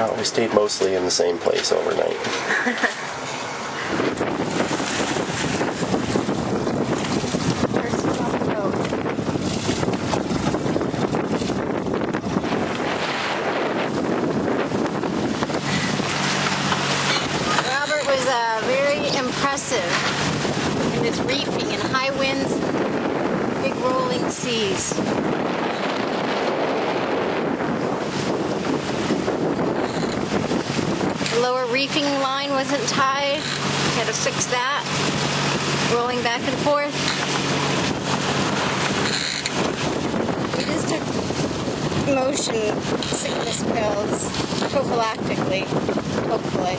Well, we stayed mostly in the same place overnight. Robert was uh, very impressive in his reefing in high winds, big rolling seas. The lower reefing line wasn't tied. Had to fix that. Rolling back and forth. We just took motion sickness pills prophylactically, hopefully.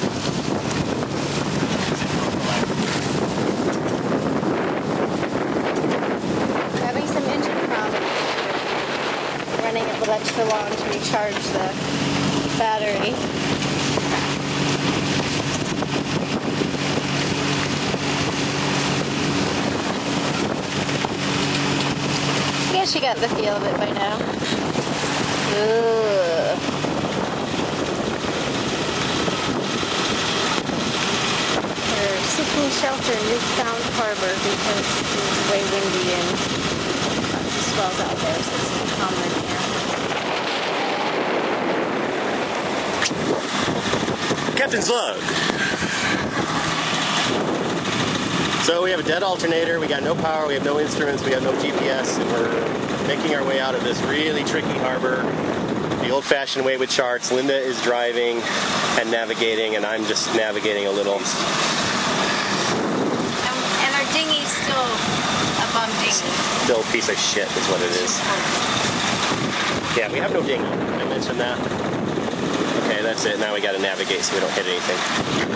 Having some engine problems. Running a little extra long to recharge the battery. I guess you got the feel of it by now. Ugh. We're seeking shelter in Newfound Harbor because it's way windy and lots of swells out there, so it's more common here. Captain's log. So we have a dead alternator, we got no power, we have no instruments, we have no GPS, and we're making our way out of this really tricky harbor the old fashioned way with charts. Linda is driving and navigating, and I'm just navigating a little. And, and our dinghy's still a bum dinghy. Still a piece of shit, is what it is. Yeah, we have no dinghy. I mentioned that. Okay, that's it. Now we gotta navigate so we don't hit anything.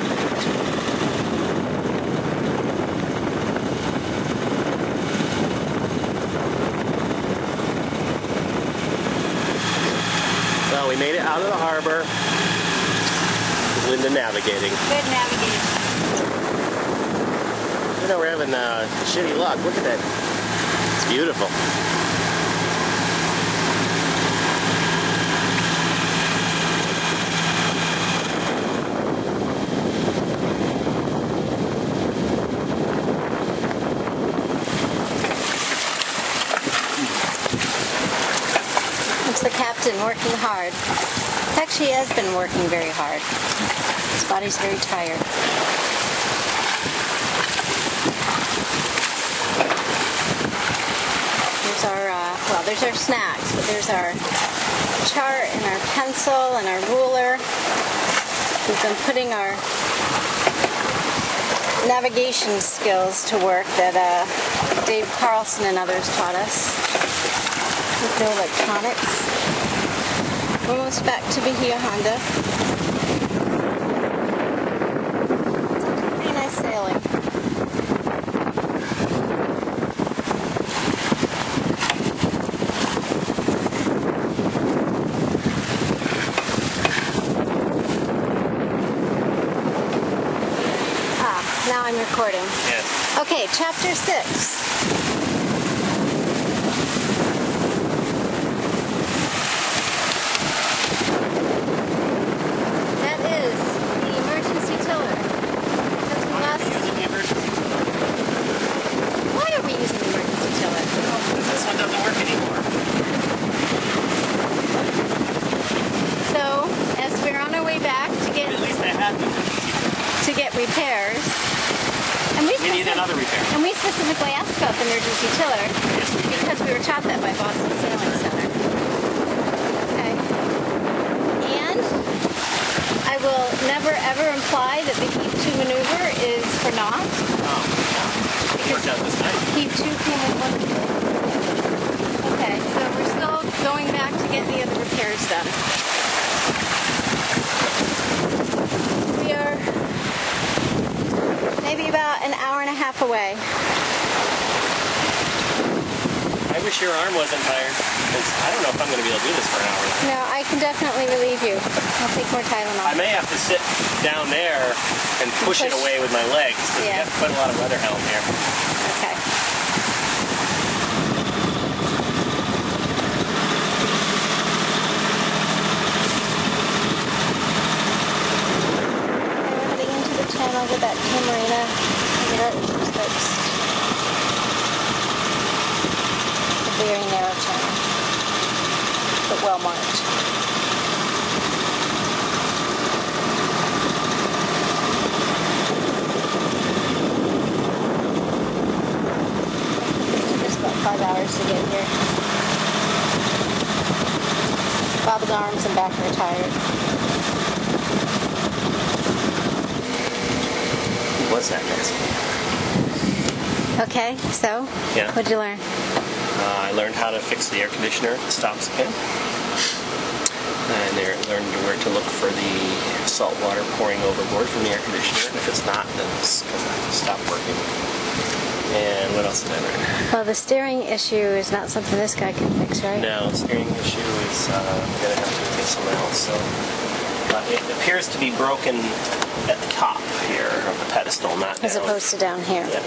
Well, we made it out of the harbor. Linda navigating. Good navigating. You know, we're having uh, shitty luck. Look at that. It's beautiful. It's the captain working hard. Actually, has been working very hard. His body's very tired. There's our, uh, well, there's our snacks, but there's our chart and our pencil and our ruler. We've been putting our navigation skills to work that uh, Dave Carlson and others taught us with no electronics. Almost back to Bahia Honda. Pretty nice sailing. Ah, now I'm recording. Yes. Okay, chapter six. That is the emergency tiller. Because we lost. Why are we using the emergency tiller? This one doesn't work anymore. So, as we're on our way back to get At least I had them. to get repairs, and we We need another repair. and we specifically asked about the emergency tiller because we were taught that by Boston Sailing Center. Okay. And I will never ever imply that the heave to maneuver is for naught. Oh, yeah. Worked out this night. Heave to came in wonderfully. Okay, so we're still going back to get the other repairs done. We are maybe about an hour and a half away. I wish your arm wasn't tired. I don't know if I'm going to be able to do this for an hour. No, I can definitely relieve you. I'll take more Tylenol. I may have to sit down there and push, it away with my legs because we Yeah. have quite a lot of weather helm here. But well marked. It took about five hours to get here. Bob's arms and back are tired. What's that, guys? Okay, so Yeah. what'd you learn? Uh, I learned how to fix the air conditioner if it stops again. And I learned where to look for the salt water pouring overboard from the air conditioner. And if it's not, then it's because it stopped working. And what else did I learn? Well, the steering issue is not something this guy can fix, right? No, the steering issue is uh, going to have to get someone else. So uh, it appears to be broken at the top here of the pedestal, not As down. opposed to down here. Yeah.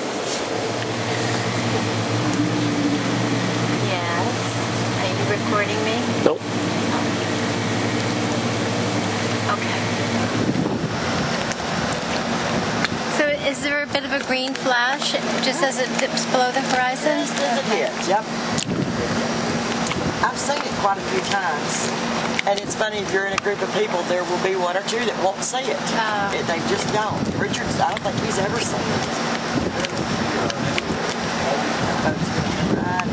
Yes. Are you recording me? Nope. Okay. So is there a bit of a green flash just as it dips below the horizon? Just as it hits, yep. I've seen it quite a few times. And it's funny, if you're in a group of people, there will be one or two that won't see it. Uh. It- they just don't. Richard's, I don't think he's ever seen it. Right.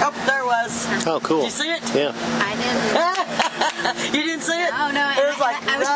Oh, there was. Oh, cool. Did you see it? Yeah. I didn't. you didn't see it? Oh, no, I- It was like I- I was-.